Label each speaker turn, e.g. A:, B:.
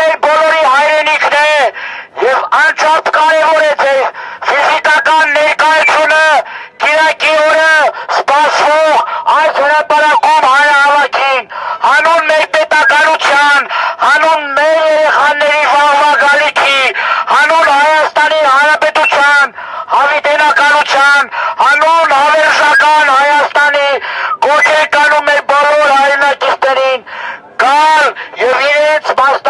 A: մեր բոլորի հայրենիքն է եւ անչափ կարեւոր է ձեր ֆիզիկական ներկայությունը Կիրակի օրը սպասվող այս հրապարակում հանրահավաքին հանուն մեր պետականության, հանուն մեր երեխաների վաղվա գալիքի, հանուն Հայաստանի Հանրապետության հավիտենականության, հանուն հավերժական Հայաստանի գործեր կանում մեր բոլոր հայրենակիցներին գալ եւ իրենց մաս